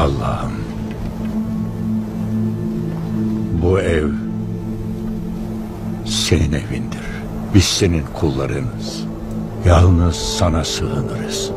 Allah'ım bu ev senin evindir. Biz senin kullarınız. Yalnız sana sığınırız.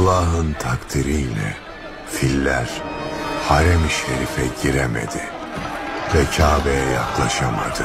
Allah'ın takdiriyle filler harem-i şerife giremedi ve Kabe'ye yaklaşamadı.